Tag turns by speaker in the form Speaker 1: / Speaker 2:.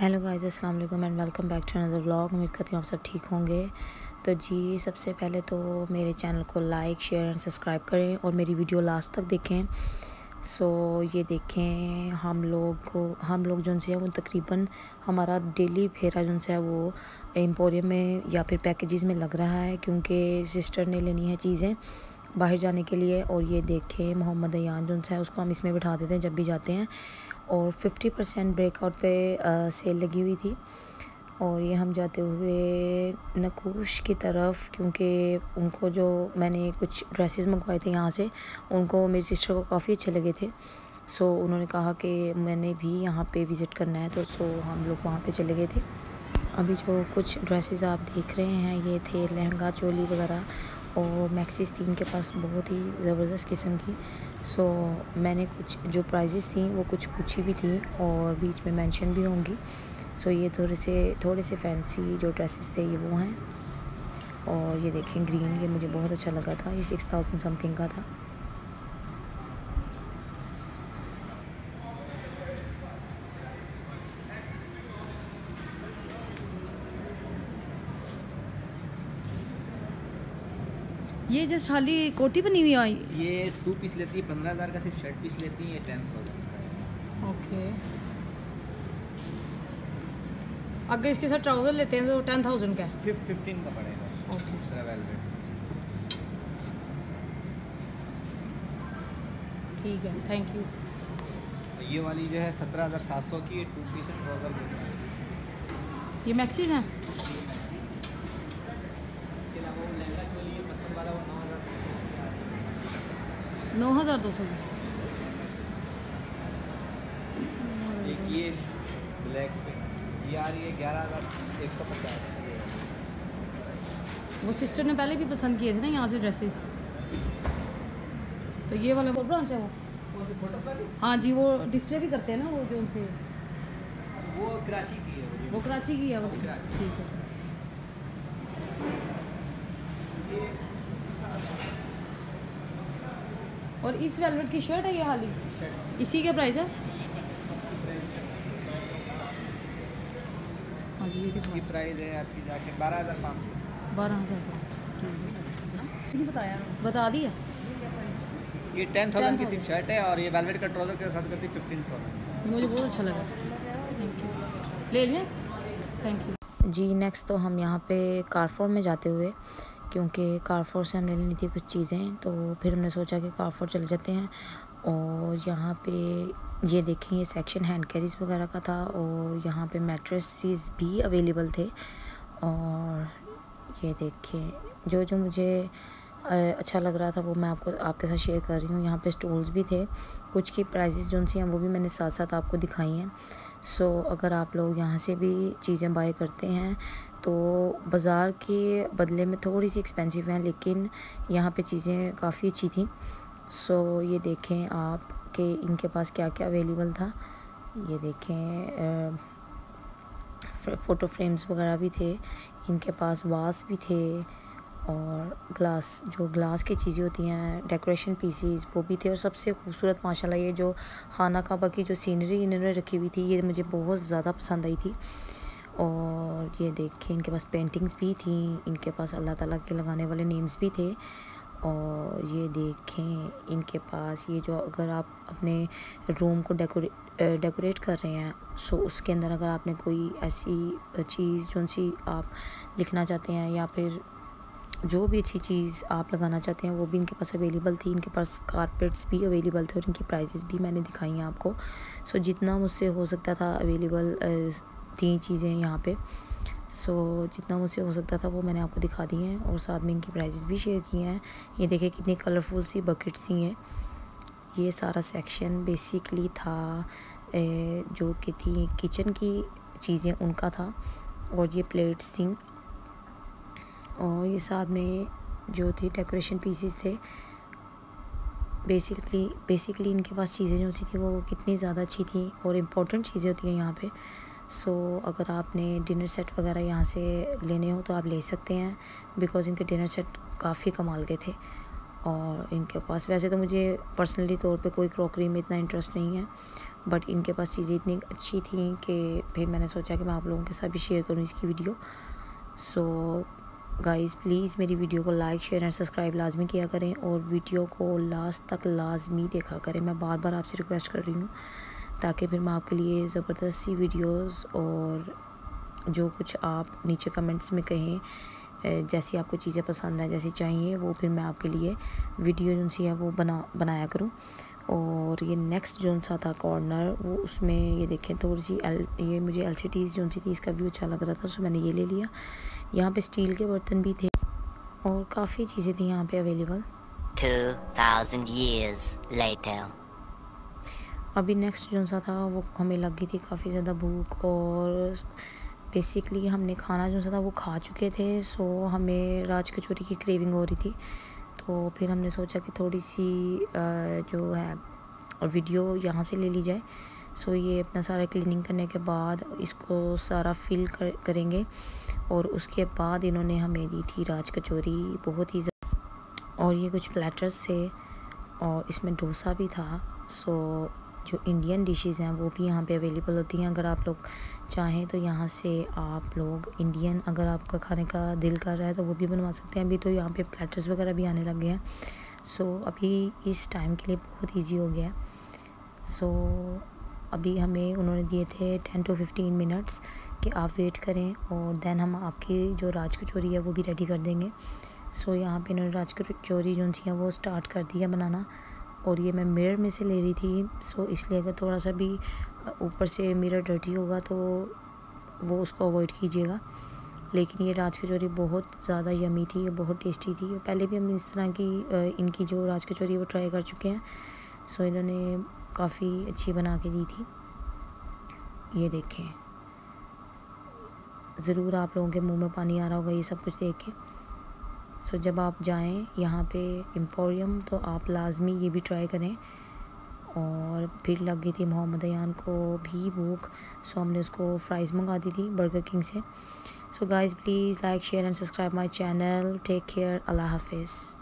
Speaker 1: Hello guys अस्सलाम वालेकुम and welcome back to another vlog. उम्मीद करती हूँ आप सब ठीक होंगे। तो जी सबसे पहले तो मेरे चैनल को लाइक शेयर एंड सब्सक्राइब करें और मेरी वीडियो लास्ट तक देखें। सो so, ये देखें हम लोग हम लोग जो है वो तकरीबन हमारा डेली फेरा जो है वो एम्पोरियम में या फिर पैकेजेस में लग रहा है क्योंकि सिस्टर ने लेनी है चीज़ें बाहर जाने के लिए। और ये देखें मोहम्मद अयान जो है उसको हम इसमें बिठा देते हैं जब भी जाते हैं। और 50 परसेंट ब्रेकआउट पे सेल लगी हुई थी। और ये हम जाते हुए नकूश की तरफ़, क्योंकि उनको जो मैंने कुछ ड्रेसेस मंगवाए थे यहाँ से, उनको मेरी सिस्टर को काफ़ी अच्छे लगे थे। सो उन्होंने कहा कि मैंने भी यहाँ पे विज़िट करना है तो सो हम लोग वहाँ पे चले गए थे। अभी जो कुछ ड्रेसेस आप देख रहे हैं, ये थे लहंगा चोली वगैरह और मैक्सिस थी इनके पास बहुत ही ज़बरदस्त किस्म की। सो मैंने कुछ जो प्राइजेस थी, वो कुछ पूछी भी थी और बीच में मेंशन भी होंगी। सो ये थोड़े से थोड़े से फैंसी जो ड्रेसेस थे, ये वो हैं। और ये देखें ग्रीन ये मुझे बहुत अच्छा लगा था। ये सिक्स थाउज़ेंड समथिंग का था।
Speaker 2: ये जस्ट खाली कोटी बनी हुई आई
Speaker 3: ये टू पीस लेती है पंद्रह हज़ार का सिर्फ़ शर्ट पीस लेती है ये टेन थाउज़ेंड
Speaker 2: ओके अगर इसके साथ ट्राउज़र लेते हैं तो टेन थाउज़ेंड का है?
Speaker 3: फिफ्टीन का पड़ेगा।
Speaker 2: ओके
Speaker 3: इस तरह वेलवेट
Speaker 2: ठीक है थैंक यू
Speaker 3: तो ये वाली जो है सत्रह हज़ार सात सौ की टू पीस ट्राउज़र के साथ।
Speaker 2: ये मैक्सीज हैं
Speaker 3: इसके अलावा वो लहंगा चोली है बत्तन वाला वो नौ हज़ार
Speaker 2: नौ हज़ार दो सौ।
Speaker 3: ये ब्लैक पे। ये आ रही ग्यारह हज़ार एक सौ पचास।
Speaker 2: वो सिस्टर ने पहले भी पसंद किए थे ना यहाँ से ड्रेसेस तो ये वाला वो ब्रांच है वो। हाँ जी वो डिस्प्ले भी करते हैं ना वो जो उनसे।
Speaker 3: वो कराची की है वो।
Speaker 2: वो कराची की है वो। ठीक है। और इस वेलवेट की शर्ट है ये हाली इसी का प्राइस है? हाँ जी ये
Speaker 3: प्राइस है आपकी जाके बारह हज़ार पाँच सौ।
Speaker 2: बारह हज़ार पाँच सौ। बताया? बता दिया
Speaker 3: ये टेन थाउज़ेंड की सिर्फ़ शर्ट है और ये वेलवेट का ट्राउज़र के साथ करती फिफ्टीन थाउज़ेंड
Speaker 2: मुझे बहुत अच्छा लगा। ले लें थैंक यू
Speaker 1: जी नेक्स्ट तो हम यहाँ पे कारफोर में जाते हुए क्योंकि कारफोर से हमने लेनी थी कुछ चीज़ें तो फिर हमने सोचा कि कारफोर चले जाते हैं। और यहाँ पे ये देखें, ये सेक्शन हैंड कैरीज वगैरह का था और यहाँ पे मैट्रेसेस भी अवेलेबल थे। और ये देखें, जो जो मुझे अच्छा लग रहा था, वो मैं आपको, आपके साथ शेयर कर रही हूँ। यहाँ पे स्टूल्स भी थे। कुछ की प्राइसेस जो सी हैं, वो भी मैंने साथ साथ आपको दिखाई हैं। सो अगर आप लोग यहाँ से भी चीज़ें बाय करते हैं तो बाज़ार के बदले में थोड़ी सी एक्सपेंसिव हैं, लेकिन यहाँ पे चीज़ें काफ़ी अच्छी थी। सो ये देखें आप कि इनके पास क्या क्या अवेलेबल था। ये देखें फ़ोटो फ्रेम्स वगैरह भी थे। इनके पास वास भी थे। और ग्लास जो ग्लास की चीज़ें होती हैं डेकोरेशन पीसीज वो भी थे और सबसे खूबसूरत, माशाल्लाह ये जो खाना काबा की जो सीनरी इन्होंने रखी हुई थी, ये मुझे बहुत ज़्यादा पसंद आई थी। और ये देखें, इनके पास पेंटिंग्स भी थी, इनके पास अल्लाह ताला के लगाने वाले नेम्स भी थे। और ये देखें, इनके पास ये जो अगर आप अपने रूम को डेकोरे डेकोरेट कर रहे हैं सो उसके अंदर अगर आपने कोई ऐसी चीज़, जो सी आप लिखना चाहते हैं या फिर जो भी अच्छी चीज़ आप लगाना चाहते हैं, वो भी इनके पास अवेलेबल थी। इनके पास कारपेट्स भी अवेलेबल थे और इनकी प्राइसेस भी मैंने दिखाई हैं आपको। सो जितना मुझसे हो सकता था अवेलेबल थी चीज़ें यहाँ पे। सो जितना मुझसे हो सकता था वो मैंने आपको दिखा दी हैं और साथ में इनकी प्राइजेस भी शेयर किए हैं। ये देखिए कितनी कलरफुल सी बकेट्स थी हैं ये सारा सेक्शन बेसिकली था जो कि थी किचन की चीज़ें, उनका था। और ये प्लेट्स थी। और ये साथ में जो थी डेकोरेशन पीसेस थे बेसिकली बेसिकली इनके पास चीज़ें जो थी वो कितनी ज़्यादा अच्छी थी और इम्पोर्टेंट चीज़ें होती हैं यहाँ पे। सो so, अगर आपने डिनर सेट वगैरह यहाँ से लेने हो तो आप ले सकते हैं बिकॉज़ इनके डिनर सेट काफ़ी कमाल के थे। और इनके पास वैसे तो मुझे पर्सनली तौर पे कोई क्रॉकरी में इतना इंटरेस्ट नहीं है बट इनके पास चीज़ें इतनी अच्छी थी कि फिर मैंने सोचा कि मैं आप लोगों के साथ भी शेयर करूँ इसकी वीडियो सो गाइस प्लीज़ मेरी वीडियो को लाइक शेयर एंड सब्सक्राइब लाजमी किया करें और वीडियो को लास्ट तक लाजमी देखा करें। मैं बार बार आपसे रिक्वेस्ट कर रही हूँ ताकि फिर मैं आपके लिए ज़बरदस्त सी वीडियोस और जो कुछ आप नीचे कमेंट्स में कहें जैसी आपको चीज़ें पसंद हैं जैसी चाहिए, वो फिर मैं आपके लिए वीडियो जो सी है वो बना, बनाया करूँ। और ये नेक्स्ट जो सा था कॉर्नर वो उसमें ये देखें, थोड़ी सी एल ये मुझे एल सी टीज़ जो सी थी, इसका व्यू अच्छा लग रहा था सो मैंने ये ले लिया। यहाँ पे स्टील के बर्तन भी थे और काफ़ी चीज़ें थी यहाँ पे अवेलेबल। 2000 years later अभी नेक्स्ट जो सा था वो हमें लग गई थी काफ़ी ज़्यादा भूख और बेसिकली हमने खाना जो सा था वो खा चुके थे सो हमें राज कचौरी की क्रेविंग हो रही थी। तो फिर हमने सोचा कि थोड़ी सी जो है वीडियो यहाँ से ले ली जाए। सो ये अपना सारा क्लीनिंग करने के बाद इसको सारा फिल कर, करेंगे और उसके बाद इन्होंने हमें दी थी राज कचौरी बहुत ही और ये कुछ प्लेटर्स थे और इसमें डोसा भी था। सो जो इंडियन डिशेज़ हैं वो भी यहाँ पे अवेलेबल होती हैं। अगर आप लोग चाहें तो यहाँ से आप लोग इंडियन अगर आपका खाने का दिल कर रहा है तो वो भी बनवा सकते हैं। अभी तो यहाँ पे प्लेटर्स वगैरह भी आने लग गए हैं। सो अभी इस टाइम के लिए बहुत ईजी हो गया है। सो अभी हमें उन्होंने दिए थे टेन टू फिफ्टीन मिनट्स कि आप वेट करें और देन हम आपकी जो राज कचौरी है वो भी रेडी कर देंगे। सो यहाँ पे इन्होंने राज कचौरी जो है वो स्टार्ट कर दिया बनाना और ये मैं मिरर में से ले रही थी। सो इसलिए अगर थोड़ा सा भी ऊपर से मिरर डर्टी होगा तो वो उसको अवॉइड कीजिएगा। लेकिन ये राज कचौरी बहुत ज़्यादा यमी थी बहुत टेस्टी थी। पहले भी हम इस तरह की इनकी जो राज कचौरी वो ट्राई कर चुके हैं। सो इन्होंने काफ़ी अच्छी बना के दी थी। ये देखें। ज़रूर आप लोगों के मुँह में पानी आ रहा होगा, ये सब कुछ देख के। सो जब आप जाएँ यहाँ पे एम्पोरियम तो आप लाजमी ये भी ट्राई करें। और फिर लग गई थी मोहम्मद अयान को भी भूख सो हमने उसको फ्राइज़ मंगा दी थी बर्गर किंग से। So guys please like share and subscribe my channel take care अल्लाह हाफिज़।